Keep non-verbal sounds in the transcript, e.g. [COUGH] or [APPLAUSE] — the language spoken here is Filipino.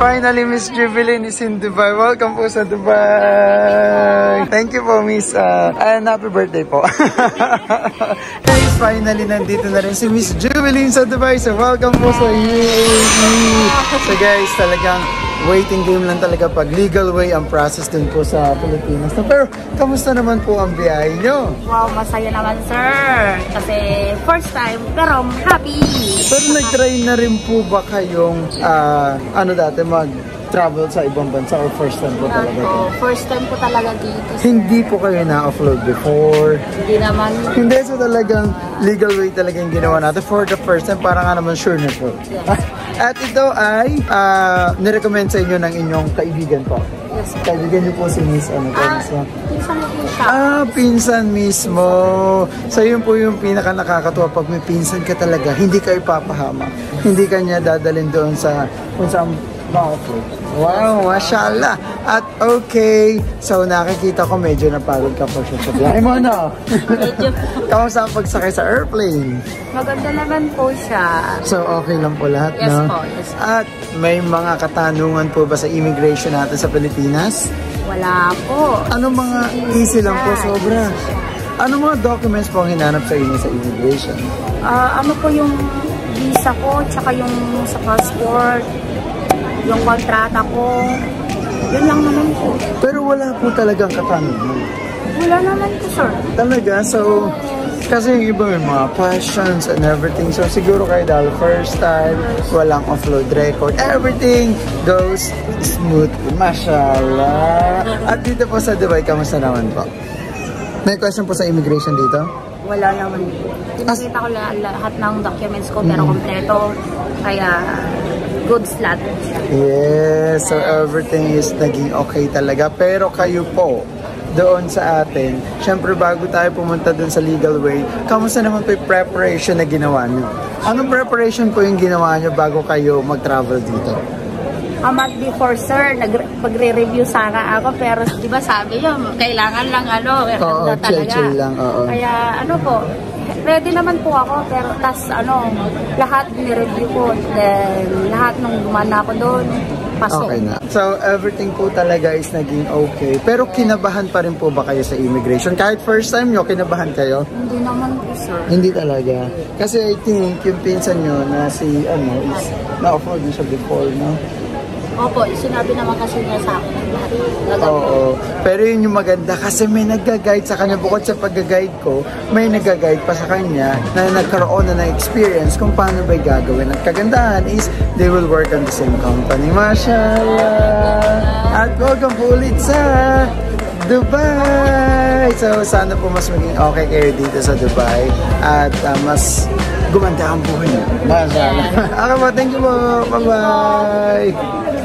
finally, Miss Jubilin is in Dubai. Welcome po sa Dubai. Thank you po, Miss. Uh, and happy birthday po. [LAUGHS] guys, finally, nandito na rin si Miss Jubilin sa Dubai. So, welcome po sa UAE. So, guys, talagang waiting game lang talaga pag legal way ang process din po sa Pilipinas. So, pero, kamusta naman po ang biyahe nyo? Wow, masaya naman sir. Kasi first time, pero happy. Pero nag-try na rin po ba kayong, ah, ano dati, mag-travel sa ibang bansa or first time po talaga? Ako, first time ko talaga dito. sir. Hindi po kayo na-upload before. Hindi naman. Hindi, so talagang legal way talaga yung ginawa natin for the first time. Para nga naman sure na po. At ito ay ah, nirecommend sa inyo ng inyong kaibigan po. Yes. Kaibigan niyo po si Miss, ano po, Ah, Ma'am? pinsan mo po siya. Ah, pinsan mismo. So yun po yung pinaka nakakatuwa pag may pinsan ka talaga, hindi ka ipapahama. Hindi ka niya dadalhin doon sa kung saan. Wow, mashallah. At okay, so nakikita ko medyo napagod ka po siya sa biyahe mo, no? Medyo Kamusta ang pagsakay sa airplane? maganda naman po siya. So okay lang po lahat, Yes no? po, yes po. At may mga katanungan po ba sa immigration natin sa Pilipinas? Wala po. Ano mga easy lang po, sobra. Ano mga documents po ang hinanap sa inyo sa immigration? Ah, ano po yung visa ko, tsaka yung sa passport, yung kontrata ko. Yun lang naman po. Pero wala po talagang katanungan. Wala naman po sir. Talaga, so... Kasi yung iba may mga questions and everything. So siguro kayo dahil first time, walang offload record. Everything goes smooth. Mashallah. At dito po sa Dubai, kamusta naman po? May question po sa immigration dito? Wala naman. Pinakita ko la- lahat ng documents ko pero kompleto. Kaya goods lahat. Yes, so everything is naging okay talaga. Pero kayo po, doon sa atin, syempre bago tayo pumunta doon sa legal way, kamusta naman po yung preparation na ginawa nyo? Anong preparation po yung ginawa nyo bago kayo mag-travel dito? A month before, sir, nag magre-review sana ako pero di ba sabi niyo, kailangan lang ano, Oo, talaga. chill-chill lang, oo. Kaya ano po, ready naman po ako pero tas ano, lahat ni-review ko. Then lahat nung gumana ako doon, pasok. Okay na. So, everything po talaga is naging okay. Pero kinabahan pa rin po ba kayo sa immigration? Kahit first time nyo, kinabahan kayo? Hindi naman po, sir. Hindi talaga. Kasi I think yung pinsan nyo na si, ano, is na-afford niya siya before, no? Opo, sinabi naman kasi niya sa akin lahat. Oo. Pero yun yung maganda kasi may nagga-guide sa kanya. Bukod sa pag-guide ko, may nagga-guide pa sa kanya na nagkaroon na ng experience kung paano ba gagawin. At kagandahan is they will work on the same company. Mashallah! At welcome po ulit sa Dubai! So sana po mas maging okay kayo dito sa Dubai at ah, mas gumanda ang buhay niyo. Mashallah. [LAUGHS] Okay po, thank you po. Bye-bye!